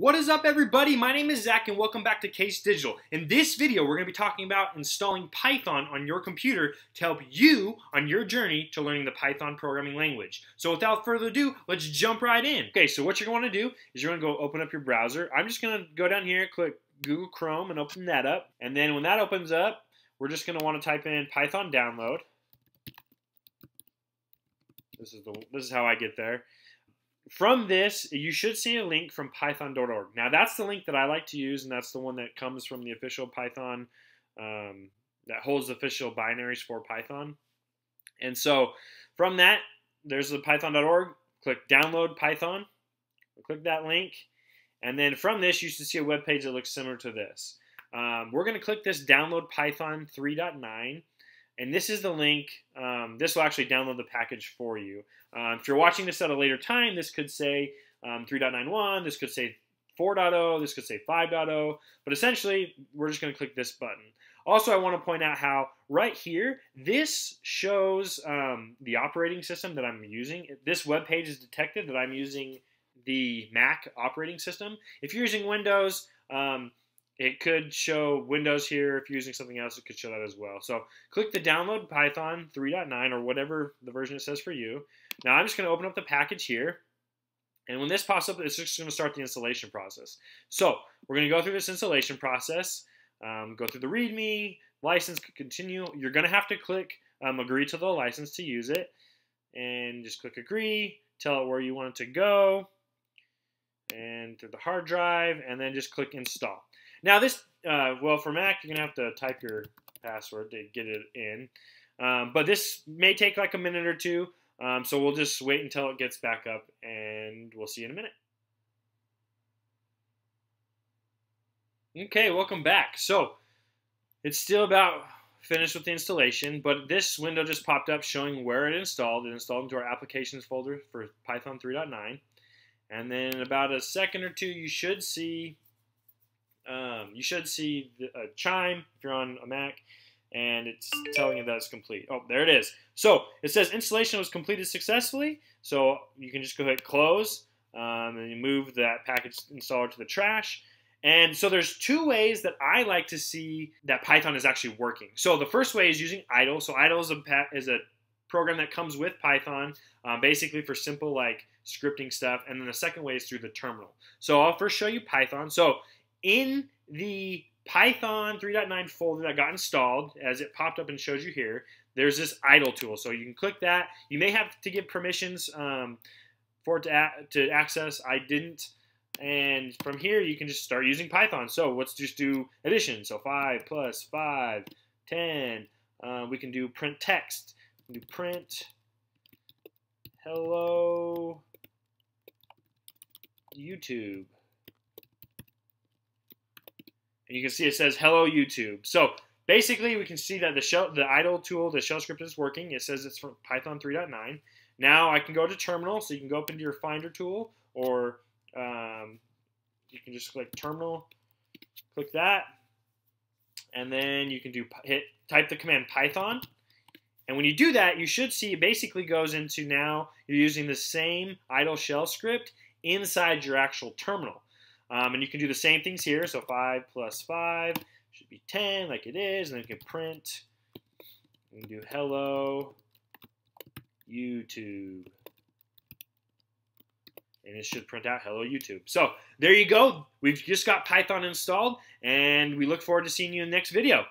What is up everybody? My name is Zach and welcome back to Case Digital. In this video, we're going to be talking about installing Python on your computer to help you on your journey to learning the Python programming language. So without further ado, let's jump right in. Okay, so what you're going to do is you're going to go open up your browser. I'm just going to go down here, click Google Chrome and open that up. And then when that opens up, we're just going to want to type in Python download. This is the this is how I get there. From this, you should see a link from python.org. Now, that's the link that I like to use, and that's the one that comes from the official Python, um, that holds official binaries for Python. And so from that, there's the python.org. Click download Python. Click that link. And then from this, you should see a web page that looks similar to this. Um, we're going to click this download Python 3.9. And this is the link. Um, this will actually download the package for you. Uh, if you're watching this at a later time, this could say um, 3.91, this could say 4.0, this could say 5.0, but essentially, we're just going to click this button. Also, I want to point out how right here, this shows um, the operating system that I'm using. This web page is detected that I'm using the Mac operating system. If you're using Windows, um, it could show Windows here. If you're using something else, it could show that as well. So click the download Python 3.9 or whatever the version it says for you. Now I'm just going to open up the package here. And when this pops up, it's just going to start the installation process. So we're going to go through this installation process, um, go through the README, license, continue. You're going to have to click um, agree to the license to use it. And just click agree, tell it where you want it to go, and through the hard drive, and then just click install. Now this, uh, well, for Mac, you're gonna have to type your password to get it in. Um, but this may take like a minute or two, um, so we'll just wait until it gets back up, and we'll see you in a minute. Okay, welcome back. So it's still about finished with the installation, but this window just popped up showing where it installed. It installed into our applications folder for Python 3.9. And then in about a second or two, you should see um, you should see a chime if you're on a Mac, and it's telling you that it's complete. Oh, there it is. So it says installation was completed successfully. So you can just go ahead close, um, and you move that package installer to the trash. And so there's two ways that I like to see that Python is actually working. So the first way is using idle. So idle is a, is a program that comes with Python, um, basically for simple like scripting stuff. And then the second way is through the terminal. So I'll first show you Python. So in the Python 3.9 folder that got installed, as it popped up and shows you here, there's this idle tool. So you can click that. You may have to give permissions um, for it to, to access. I didn't. And from here, you can just start using Python. So let's just do addition. So 5 plus 5, 10. Uh, we can do print text. do print hello YouTube. And you can see it says hello YouTube. So basically we can see that the shell, the idle tool, the shell script is working. It says it's from Python 3.9. Now I can go to terminal, so you can go up into your Finder tool, or um, you can just click terminal, click that, and then you can do hit type the command Python. And when you do that, you should see it basically goes into now you're using the same idle shell script inside your actual terminal. Um, and you can do the same things here. So 5 plus 5 should be 10 like it is. And then you can print. You can do hello YouTube. And it should print out hello YouTube. So there you go. We've just got Python installed. And we look forward to seeing you in the next video.